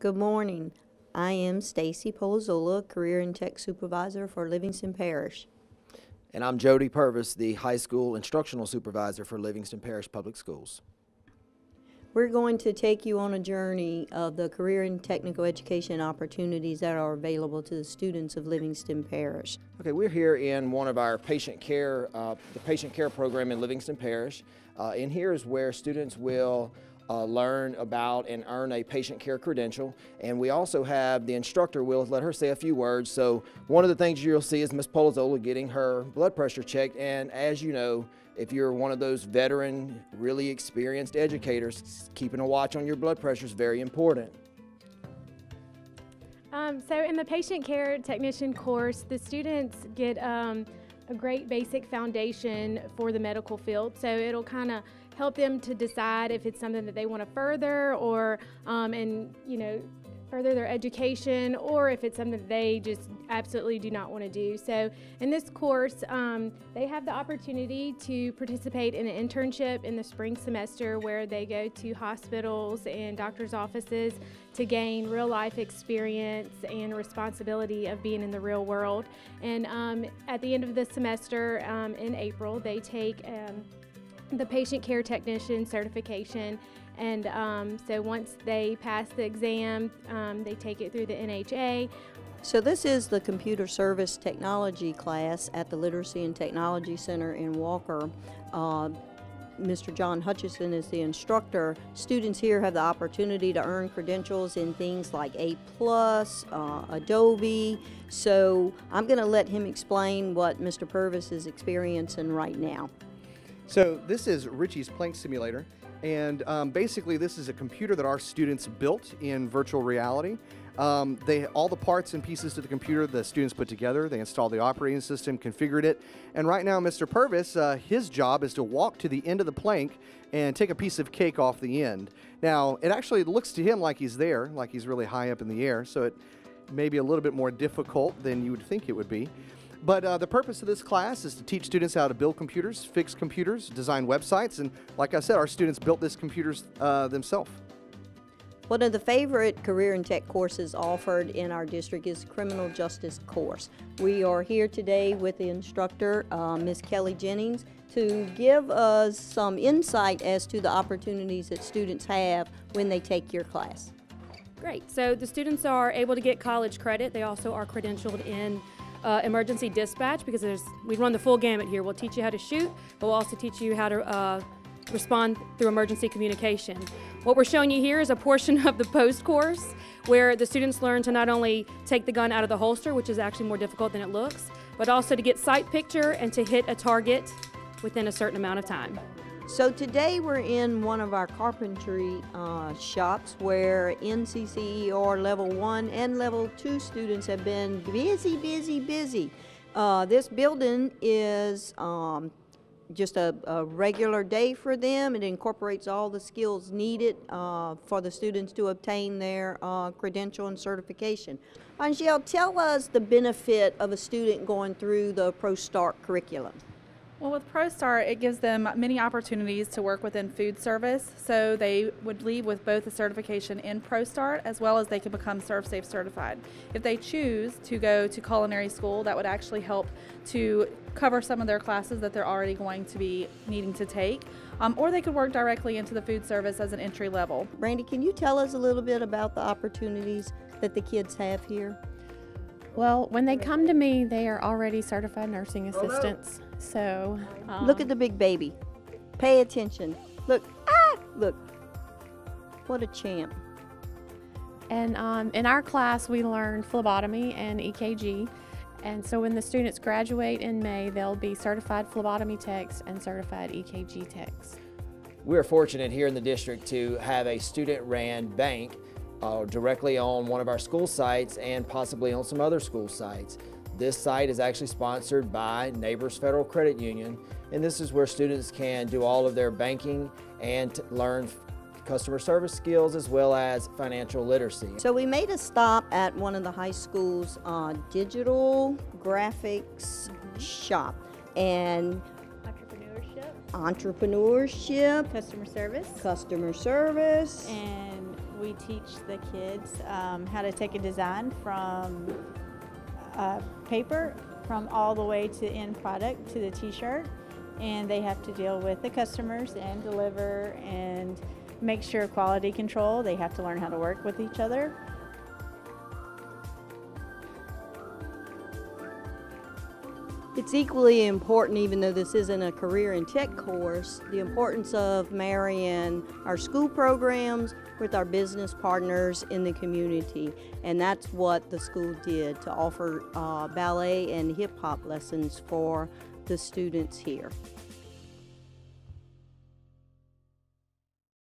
Good morning. I am Stacy Polazola, Career and Tech Supervisor for Livingston Parish. And I'm Jody Purvis, the High School Instructional Supervisor for Livingston Parish Public Schools. We're going to take you on a journey of the career and technical education opportunities that are available to the students of Livingston Parish. Okay, we're here in one of our patient care, uh, the patient care program in Livingston Parish. Uh, and here is where students will uh, learn about and earn a patient care credential. And we also have the instructor will let her say a few words. So one of the things you'll see is Miss Polazola getting her blood pressure checked. And as you know, if you're one of those veteran, really experienced educators, keeping a watch on your blood pressure is very important. Um, so in the patient care technician course, the students get um, a great basic foundation for the medical field. So it'll kind of help them to decide if it's something that they want to further or, um, and you know, further their education or if it's something they just absolutely do not want to do. So in this course, um, they have the opportunity to participate in an internship in the spring semester where they go to hospitals and doctor's offices to gain real life experience and responsibility of being in the real world. And um, at the end of the semester um, in April, they take um, the patient care technician certification and um, so once they pass the exam, um, they take it through the NHA. So this is the Computer Service Technology class at the Literacy and Technology Center in Walker. Uh, Mr. John Hutchison is the instructor. Students here have the opportunity to earn credentials in things like A+, plus, uh, Adobe. So I'm going to let him explain what Mr. Purvis is experiencing right now. So this is Richie's Plank Simulator. And um, basically, this is a computer that our students built in virtual reality. Um, they all the parts and pieces to the computer the students put together. They installed the operating system, configured it, and right now, Mr. Purvis, uh, his job is to walk to the end of the plank and take a piece of cake off the end. Now, it actually looks to him like he's there, like he's really high up in the air, so it may be a little bit more difficult than you would think it would be. But uh, the purpose of this class is to teach students how to build computers, fix computers, design websites, and like I said, our students built these computers uh, themselves. One of the favorite career and tech courses offered in our district is criminal justice course. We are here today with the instructor, uh, Ms. Kelly Jennings, to give us some insight as to the opportunities that students have when they take your class. Great. So the students are able to get college credit. They also are credentialed in uh, emergency dispatch because there's we run the full gamut here. We'll teach you how to shoot, but we'll also teach you how to uh, respond through emergency communication. What we're showing you here is a portion of the post course where the students learn to not only take the gun out of the holster, which is actually more difficult than it looks, but also to get sight picture and to hit a target within a certain amount of time. So today we're in one of our carpentry uh, shops where NCCER level one and level two students have been busy, busy, busy. Uh, this building is um, just a, a, regular day for them. It incorporates all the skills needed uh, for the students to obtain their uh, credential and certification. Angel, tell us the benefit of a student going through the ProStart curriculum. Well, with ProStart, it gives them many opportunities to work within food service. So they would leave with both a certification in ProStart as well as they can become ServSafe certified. If they choose to go to culinary school, that would actually help to cover some of their classes that they're already going to be needing to take. Um, or they could work directly into the food service as an entry level. Brandy, can you tell us a little bit about the opportunities that the kids have here? Well, when they come to me, they are already certified nursing assistants. Oh, no. So um, look at the big baby. Pay attention. Look, ah, look. What a champ. And um, in our class, we learn phlebotomy and EKG. And so when the students graduate in May, they'll be certified phlebotomy techs and certified EKG techs. We're fortunate here in the district to have a student-ran bank uh, directly on one of our school sites and possibly on some other school sites. This site is actually sponsored by Neighbors Federal Credit Union, and this is where students can do all of their banking and learn customer service skills as well as financial literacy. So we made a stop at one of the high school's uh, digital graphics shop and entrepreneurship, entrepreneurship, customer service, customer service, and we teach the kids um, how to take a design from uh, paper from all the way to end product to the t-shirt. And they have to deal with the customers and deliver and make sure quality control. They have to learn how to work with each other It's equally important, even though this isn't a career in tech course, the importance of marrying our school programs with our business partners in the community. And that's what the school did to offer uh, ballet and hip hop lessons for the students here.